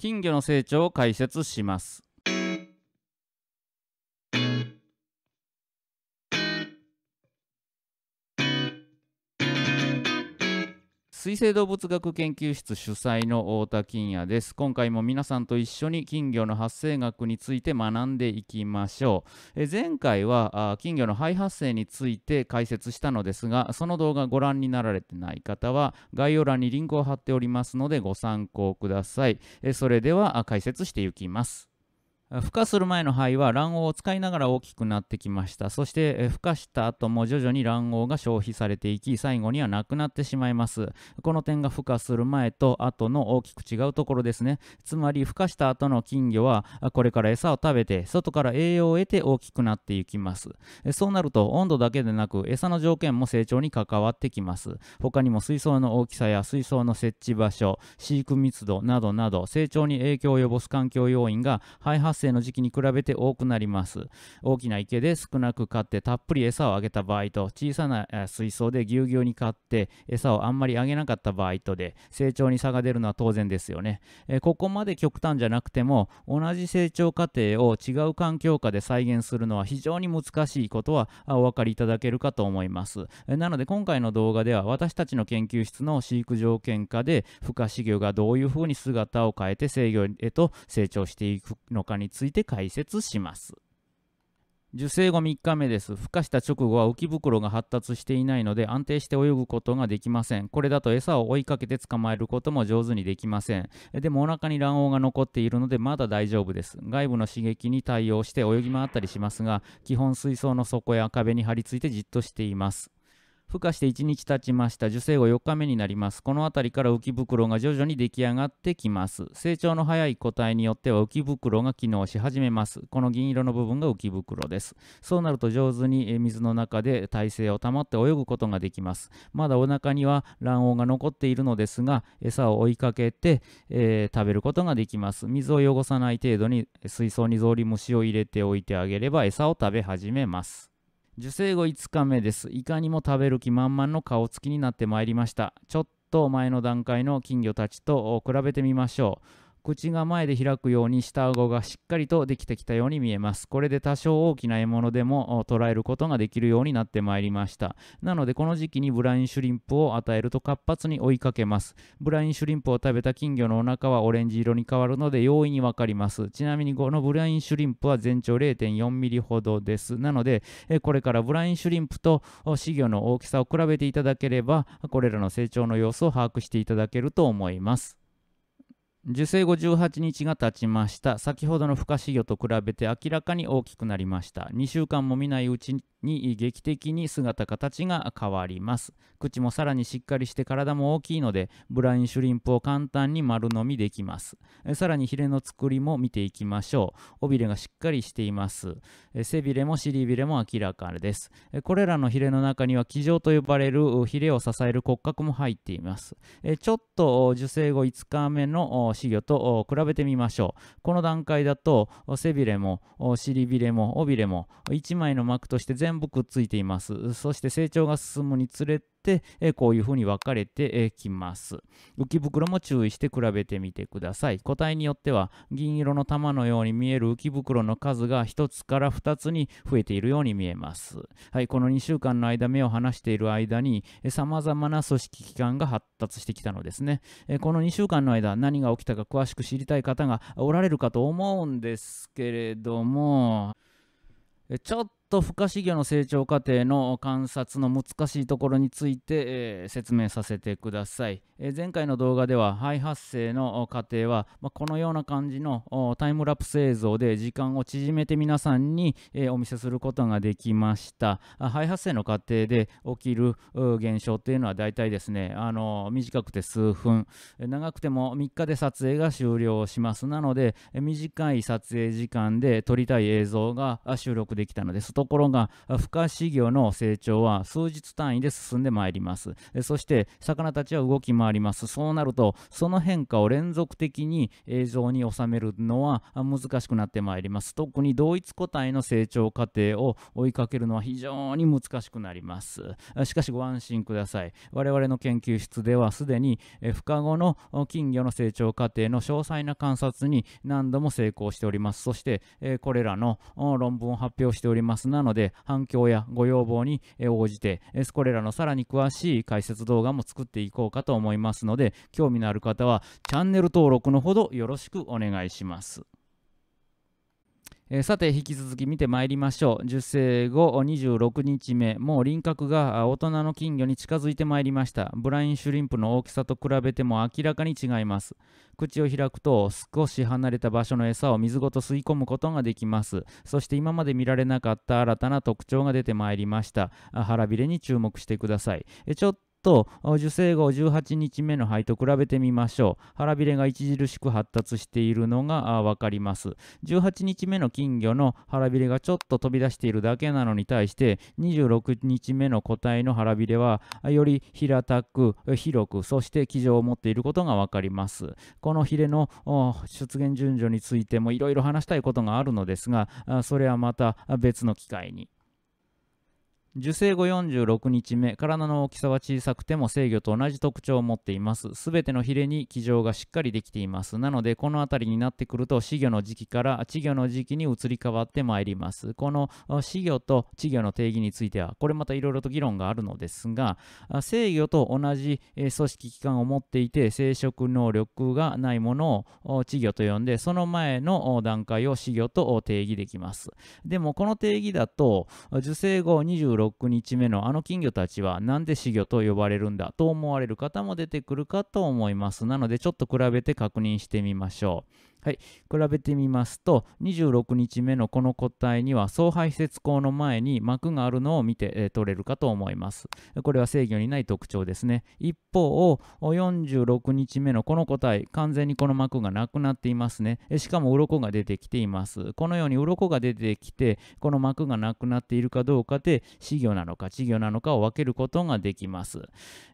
金魚の成長を解説します。水生動物学研究室主催の太田金也です。今回も皆さんと一緒に金魚の発生学について学んでいきましょう。え前回は金魚の肺発生について解説したのですがその動画ご覧になられてない方は概要欄にリンクを貼っておりますのでご参考ください。えそれでは解説していきます。孵化する前の肺は卵黄を使いながら大きくなってきました。そして孵化した後も徐々に卵黄が消費されていき最後にはなくなってしまいます。この点が孵化する前と後の大きく違うところですね。つまり孵化した後の金魚はこれから餌を食べて外から栄養を得て大きくなっていきます。そうなると温度だけでなく餌の条件も成長に関わってきます。他にも水槽の大きさや水槽の設置場所飼育密度などなど成長に影響を及ぼす環境要因が肺発生の時期に比べて多くなります。大きな池で少なく飼ってたっぷり餌をあげた場合と小さな水槽でぎゅうぎゅうに飼って餌をあんまりあげなかった場合とで成長に差が出るのは当然ですよね、えここまで極端じゃなくても同じ成長過程を違う環境下で再現するのは非常に難しいことはお分かりいただけるかと思います。なので今回の動画では私たちの研究室の飼育条件下で孵化飼魚がどういうふうに姿を変えて制御へと成長していくのかについて解説します。受精後3日目です。孵化した直後は浮き袋が発達していないので安定して泳ぐことができません。これだと餌を追いかけて捕まえることも上手にできません。でもお腹に卵黄が残っているのでまだ大丈夫です。外部の刺激に対応して泳ぎ回ったりしますが、基本水槽の底や壁に張り付いてじっとしています。孵化して1日経ちました。受精後4日目になります。この辺りから浮き袋が徐々に出来上がってきます。成長の早い個体によっては浮き袋が機能し始めます。この銀色の部分が浮き袋です。そうなると上手に水の中で体勢を保って泳ぐことができます。まだお腹には卵黄が残っているのですが、餌を追いかけて、えー、食べることができます。水を汚さない程度に水槽にゾウリムシを入れておいてあげれば餌を食べ始めます。受精後5日目です。いかにも食べる気満々の顔つきになってまいりました。ちょっと前の段階の金魚たちと比べてみましょう。口が前で開くように下顎がしっかりとできてきたように見えます。これで多少大きな獲物でも捉えることができるようになってまいりました。なのでこの時期にブラインシュリンプを与えると活発に追いかけます。ブラインシュリンプを食べた金魚のお腹はオレンジ色に変わるので容易にわかります。ちなみにこのブラインシュリンプは全長 0.4mm ほどです。なのでこれからブラインシュリンプと稚魚の大きさを比べていただければこれらの成長の様子を把握していただけると思います。受精後18日が経ちました。先ほどの孵化飼魚と比べて明らかに大きくなりました。2週間も見ないうちに劇的に姿形が変わります。口もさらにしっかりして体も大きいので、ブラインシュリンプを簡単に丸飲みできます。さらにヒレの作りも見ていきましょう。尾びれがしっかりしています。背びれも尻びれも明らかです。これらのヒレの中には気状と呼ばれるヒレを支える骨格も入っています。ちょっと受精後5日目の稚魚と比べてみましょう。この段階だと背びれも尻びれも尾びれも1枚の膜として全部くっついています。そして成長が進むにつれて、えこういうふうに分かれてきます。浮き袋も注意して比べてみてください。個体によっては銀色の玉のように見える浮き袋の数が1つから2つに増えているように見えます。はい、この2週間の間目を離している間に様々な組織機関が発達してきたのですね。この2週間の間何が起きたか詳しく知りたい方がおられるかと思うんですけれどもちょっと孵化飼魚の成長過程の観察の難しいところについて、えー、説明させてください、えー、前回の動画では肺発生の過程は、まあ、このような感じのタイムラプス映像で時間を縮めて皆さんに、えー、お見せすることができました。肺発生の過程で起きる現象っていうのは大体ですねあの短くて数分。長くても3日で撮影が終了します。なので短い撮影時間で撮りたい映像が収録できたのですところが孵化飼魚の成長は数日単位で進んでまいります。そして魚たちは動き回ります。そうなるとその変化を連続的に映像に収めるのは難しくなってまいります。特に同一個体の成長過程を追いかけるのは非常に難しくなります。しかしご安心ください。我々の研究室ではすでに孵化後の金魚の成長過程の詳細な観察に何度も成功しております。そしてこれらの論文を発表しております。なので反響やご要望に応じてこれらのさらに詳しい解説動画も作っていこうかと思いますので興味のある方はチャンネル登録のほどよろしくお願いします。えー、さて引き続き見てまいりましょう。受精後26日目。もう輪郭が大人の金魚に近づいてまいりました。ブラインシュリンプの大きさと比べても明らかに違います。口を開くと少し離れた場所の餌を水ごと吸い込むことができます。そして今まで見られなかった新たな特徴が出てまいりました。腹びれに注目してください。ちょっと受精後18日目の肺と比べてみましょう。腹びれが著しく発達しているのが分かります。18日目の金魚の腹びれがちょっと飛び出しているだけなのに対して26日目の個体の腹びれはより平たく広くそして気丈を持っていることが分かります。このヒレの出現順序についてもいろいろ話したいことがあるのですがそれはまた別の機会に。受精後46日目、体の大きさは小さくても制御と同じ特徴を持っています。すべてのヒレに気丈がしっかりできています。なので、この辺りになってくると、死魚の時期から稚魚の時期に移り変わってまいります。この死魚と稚魚の定義については、これまたいろいろと議論があるのですが、制御と同じ組織器官を持っていて、生殖能力がないものを稚魚と呼んで、その前の段階を死魚と定義できます。でも、この定義だと、受精後26 6日目のあの金魚たちは何で死魚と呼ばれるんだと思われる方も出てくるかと思います。なのでちょっと比べて確認してみましょう。はい、比べてみますと26日目のこの個体には総排泄口の前に膜があるのを見て、えー、取れるかと思います。これは制御にない特徴ですね。一方46日目のこの個体完全にこの膜がなくなっていますね。しかも鱗が出てきています。このように鱗が出てきてこの膜がなくなっているかどうかで死魚なのか稚魚なのかを分けることができます、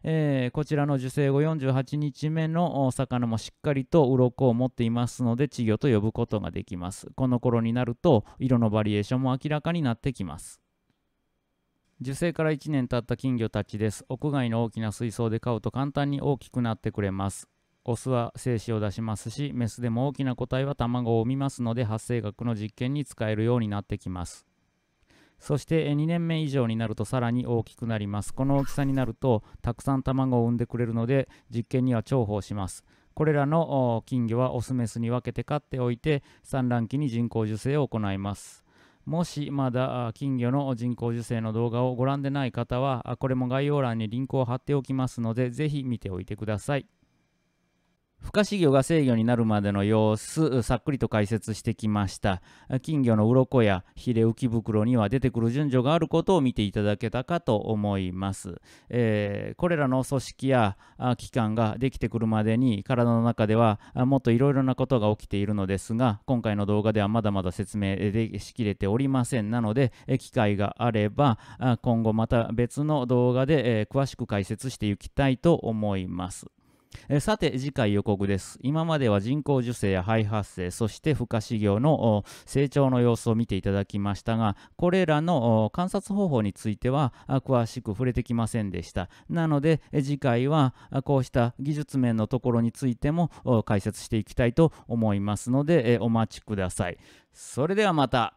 えー、こちらの受精後48日目の魚もしっかりと鱗を持っていますのでで稚魚と呼ぶことができます。この頃になると色のバリエーションも明らかになってきます。受精から1年経った金魚たちです。屋外の大きな水槽で飼うと簡単に大きくなってくれます。オスは精子を出しますし、メスでも大きな個体は卵を産みますので発生学の実験に使えるようになってきます。そして2年目以上になるとさらに大きくなります。この大きさになるとたくさん卵を産んでくれるので実験には重宝します。これらの金魚はオスメスに分けて飼っておいて産卵期に人工授精を行います。もしまだ金魚の人工授精の動画をご覧でない方はこれも概要欄にリンクを貼っておきますのでぜひ見ておいてください。孵化飼魚が制御になるまでの様子、さっくりと解説してきました。金魚の鱗やヒレ浮き袋には出てくる順序があることを見ていただけたかと思います。えー、これらの組織や器官ができてくるまでに体の中ではもっといろいろなことが起きているのですが、今回の動画ではまだまだ説明でしきれておりません。なので、機会があれば今後また別の動画で詳しく解説していきたいと思います。えさて次回予告です。今までは人工授精や肺発生そして孵化飼料の成長の様子を見ていただきましたがこれらの観察方法については詳しく触れてきませんでした。なので次回はこうした技術面のところについても解説していきたいと思いますのでお待ちください。それではまた。